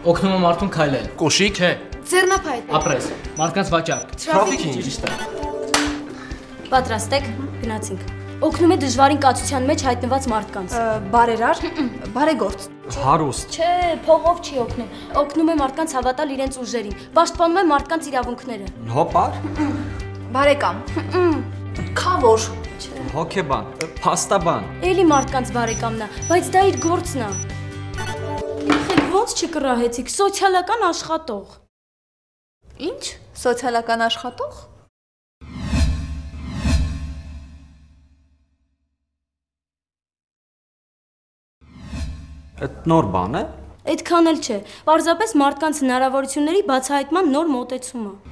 Օգնում է մարդուն քայլել։ Կոշիկ։ Չէ, Ձեռնափայտ։ ապրես։ Մարդկանց վաճառք։ Թրաֆիքինգ։ Ճիշտ է։ Պատրաստ եք, գնացինք։ Օգնում է դժվարին կացության մեջ հայտնված մարդկանց։ Բարերար, բարեգործ։ Հարուստ։ Չէ, փողով չի օգնում։ Օգնում է մարդկանց հավատալ իրենց ուժերին։ Պաշտպանում է մարդկանց իրավունքները։ Հոպար։ Բարեկամ։ Խավոր։ Հոկեբան։ Փաստաբան։ Էլի մարդկանց բարեկամն է, բայց դա իր գործն է։ ո՞նց չկռահեցիք, սոցիալական աշխատող։ Ինչ։ Սոցիալական աշխատող։ Այդ նոր բան է։ Այդքան էլ չէ։ Պարզապես մարդկանց հնարավորությունների բացահայտման նոր մոտեցումը։